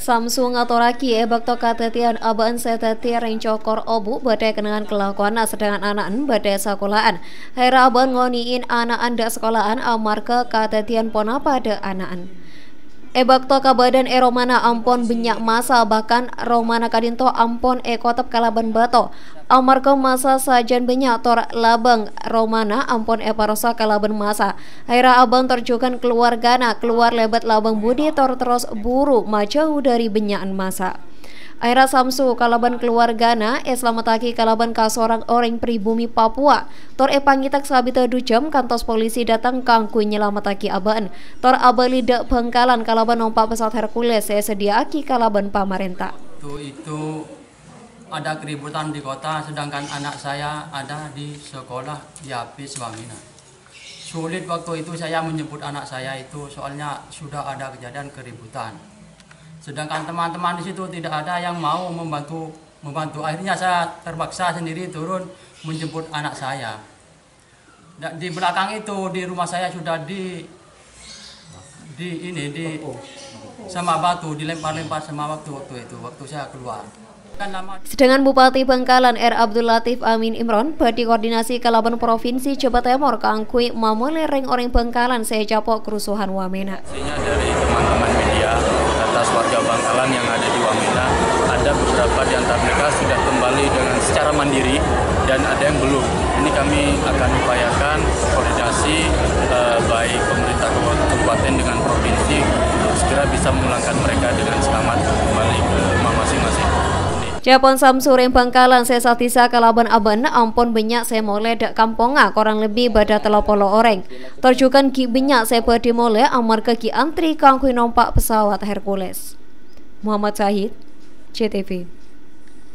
Samsung atoraki e bakto katetian abaan seteti ring cokor obu badai kenangan kelakuan sedangan anak badai sekolahan. Hera abaan ngoniin anak anda sekolahan amar ke katetian pona pada anak Ebakto kabadan e Romana ampon benyak masa bahkan Romana kadinto ampon e kotap kalaban bato. Amarga masa sajan benyak tor labang Romana ampon e parosa kalaban masa. Aira abang terjukan keluargana keluar lebat labang budi tor terus buru majauh dari benyakan masa Aira Samsu kalaban keluargana e selamataki kalaban ka seorang orang pribumi Papua. Tor e pangitak sabita jam kantos polisi datang kangku nyelamataki aban. Tor abali dak pengkalan kalaban nompak pesawat Hercules e sediaki kalaban pamarenta. Itu itu ada keributan di kota sedangkan anak saya ada di sekolah di Apis Wamina. Sulit waktu itu saya menyebut anak saya itu soalnya sudah ada kejadian keributan sedangkan teman-teman di situ tidak ada yang mau membantu membantu akhirnya saya terpaksa sendiri turun menjemput anak saya dan di belakang itu di rumah saya sudah di di ini di sama batu dilempar-lempar sama waktu waktu itu waktu saya keluar Sedangkan Bupati Bangkalan R. Abdul Latif Amin Imron badi koordinasi kalaban Provinsi Jawa Timur kangkui mamole ring orang Bangkalan saya capok kerusuhan wamena. dari teman-teman media atas warga Bangkalan yang ada di Wamena ada beberapa di antara mereka sudah kembali dengan secara mandiri dan ada yang belum. Ini kami akan upayakan koordinasi eh, baik pemerintah kabupaten dengan provinsi segera bisa memulangkan mereka dengan selamat kembali ke rumah masing-masing. Japon Samsure Bangkalan saya satisa kalaban aban ampun banyak saya mulai dak kamponga korang lebih pada telopolo orang. Terjukan ki banyak saya pergi mulai amar ke ki antri kangkui nompak pesawat Hercules. Muhammad Sahid, CTV.